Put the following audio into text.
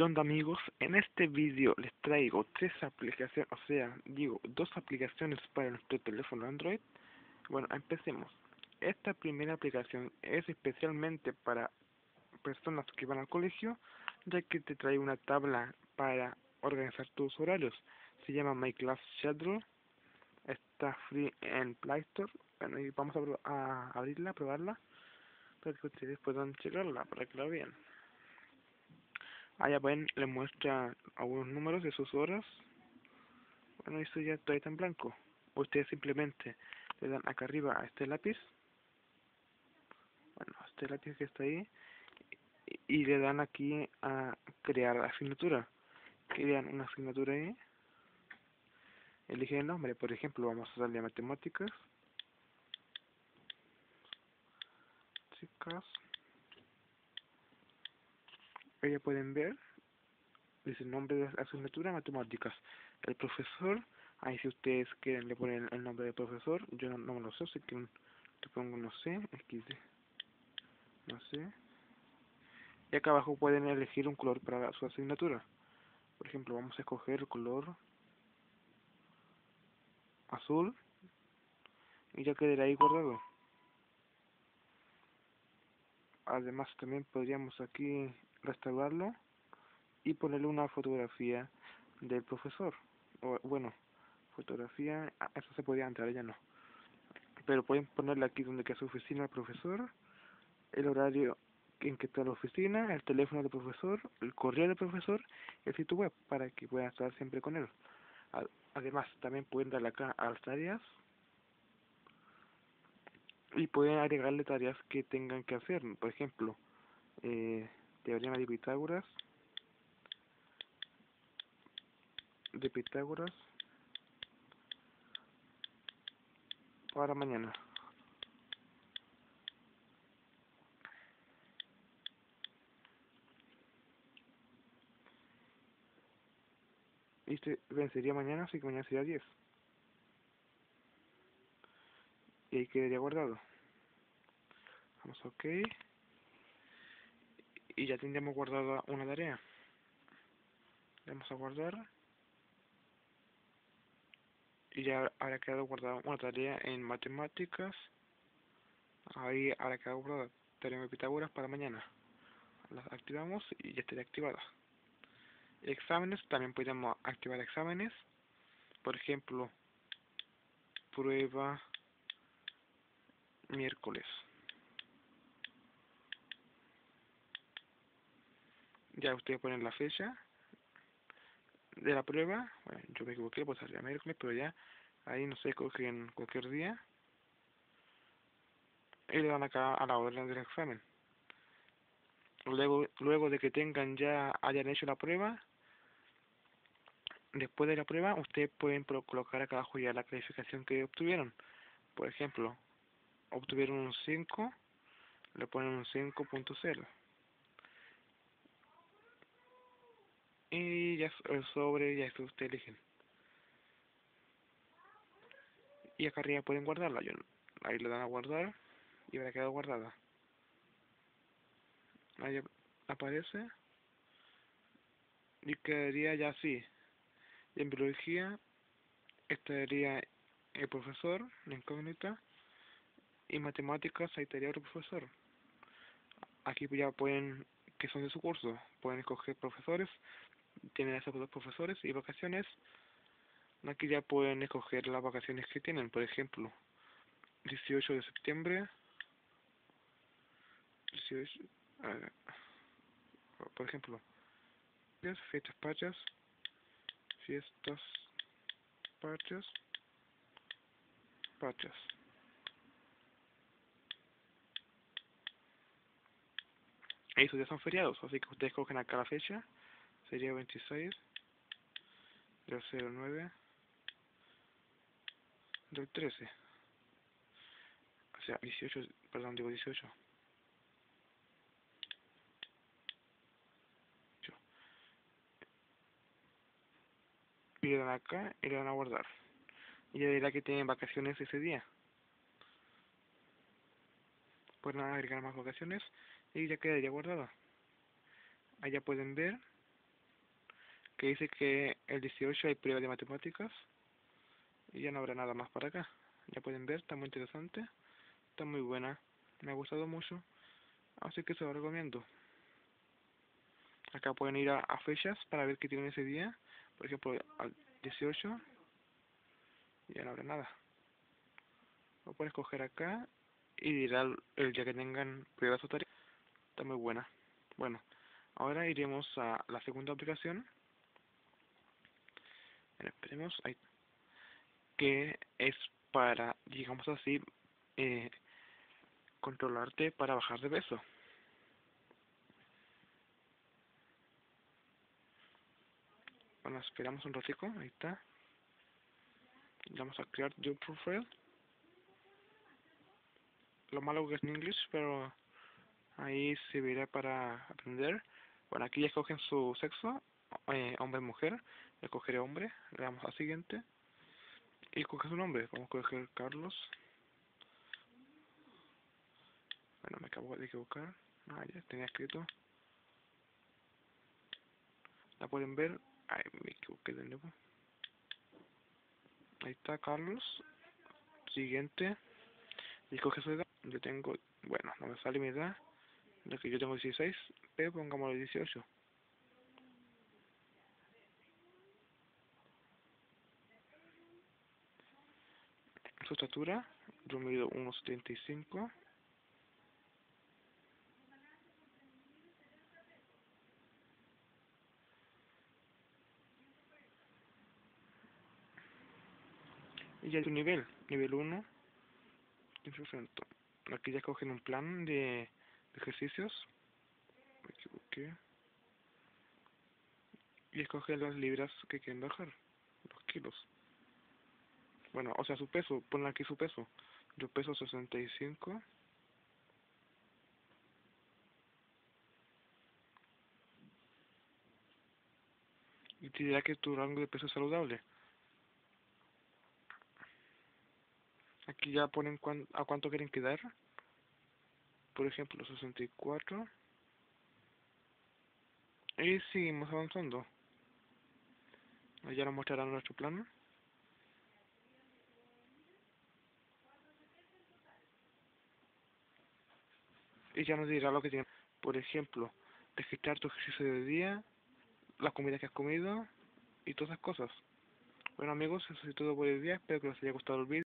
¿Qué onda amigos? En este vídeo les traigo tres aplicaciones, o sea, digo, dos aplicaciones para nuestro teléfono Android. Bueno, empecemos. Esta primera aplicación es especialmente para personas que van al colegio, ya que te trae una tabla para organizar tus horarios. Se llama My Class Schedule. Está free en Play Store. Bueno, y vamos a, a abrirla, a probarla, para que ustedes puedan checarla, para que la vean. Allá ven, le muestra algunos números de sus horas. Bueno, eso ya está en blanco. Ustedes simplemente le dan acá arriba a este lápiz. Bueno, este lápiz que está ahí. Y, le dan aquí a crear asignatura. Crean una asignatura ahí. Eligen el nombre. Por ejemplo, vamos a darle a matemáticas. Chicas ya pueden ver, dice el nombre de la asignatura matemáticas. El profesor, ahí si ustedes quieren le ponen el nombre del profesor, yo no, me lo sé, así que le pongo no sé, XD, no sé. Y acá abajo pueden elegir un color para su asignatura. Por ejemplo, vamos a escoger el color azul y ya quedará ahí guardado. Además también podríamos aquí restaurarlo y ponerle una fotografía del profesor. O, bueno, fotografía, ah, eso se podía entrar, ya no. Pero pueden ponerle aquí donde queda su oficina el profesor, el horario en que está la oficina, el teléfono del profesor, el correo del profesor, el sitio web, para que puedan estar siempre con él. Además, también pueden darle acá a las tareas y pueden agregarle tareas que tengan que hacer. Por ejemplo, eh, teorema de Pitágoras. De Pitágoras. Para mañana. Este vencería mañana así que mañana sería 10 y ahí quedaría guardado. Vamos ok y ya tendríamos guardada una tarea. Vamos a guardar. Y ya habrá quedado guardada una tarea en matemáticas. Ahí habrá quedado guardada tarea de Pitágoras para mañana. Las activamos y ya estaría activada. Exámenes, también podemos activar exámenes. Por ejemplo, prueba miércoles. Ya ustedes ponen la fecha de la prueba, bueno, yo me equivoqué, pues salía miércoles, pero ya ahí no sé, cogen cualquier día y le dan acá a la orden del examen. Luego, luego de que tengan ya, hayan hecho la prueba, después de la prueba, ustedes pueden colocar acá abajo ya la calificación que obtuvieron. Por ejemplo, obtuvieron un 5, le ponen un 5.0. y ya el sobre ya que ustedes eligen. Y acá arriba pueden guardarla yo, ahí le dan a guardar y habrá quedado guardada. Ahí aparece y quedaría ya así. En biología estaría el profesor la incógnita y matemáticas ahí estaría otro profesor. Aquí ya pueden que son de su curso pueden escoger profesores tienen esos dos profesores y vacaciones, aquí ya pueden escoger las vacaciones que tienen, por ejemplo, 18 de septiembre, 18, por ejemplo, fiestas patrias, fiestas patrias, patrias. Esos ya son feriados, así que ustedes cogen acá la fecha sería 26 del 09 del 13 o sea 18 perdón digo 18 y le dan acá y le dan a guardar. Y ya dirá que tienen vacaciones ese día. Pueden agregar más vacaciones y ya quedaría guardada. Allá pueden ver que dice que el 18 hay prueba de matemáticas y ya no habrá nada más para acá. Ya pueden ver, está muy interesante, está muy buena, me ha gustado mucho, así que se lo recomiendo. Acá pueden ir a, fechas para ver qué tienen ese día, por ejemplo al 18 ya no habrá nada. Lo pueden escoger acá y dirá el día que tengan pruebas o tareas. Está muy buena. Bueno, ahora iremos a la segunda aplicación. Esperemos, ahí, que es para, digamos así, eh, controlarte para bajar de peso. Bueno, esperamos un ratico, ahí está. Vamos a crear your profile. Lo malo que es en inglés, pero ahí se verá para aprender. Bueno, aquí ya escogen su sexo, eh, hombre mujer. Escogeré hombre, le damos a siguiente. Y escoge su nombre, vamos a escoger Carlos. Bueno, me acabo de equivocar. Ah, ya tenía escrito. La pueden ver. Ay, me equivoqué de nuevo. Ahí está Carlos. Siguiente. Y coge su edad. Yo tengo, bueno, no me sale mi edad. Ya que yo tengo 16, pero pongámosle 18. Su estatura, yo mido 1,75. Y ya su nivel, nivel 1, Aquí ya cogen un plan de, ejercicios. Me equivoqué. Y escogen las libras que quieren bajar, los kilos. Bueno, o sea, su peso, ponle aquí su peso. Yo peso 65. Y te dirá que tu rango de peso es saludable. Aquí ya ponen a cuánto quieren quedar. Por ejemplo, 64. Y seguimos avanzando. Ya nos mostrarán nuestro plan. Ya nos dirá lo que tiene. Por ejemplo, registrar tu ejercicio de día, la comida que has comido y todas esas cosas. Bueno amigos, eso es todo por el día. Espero que les haya gustado el vídeo.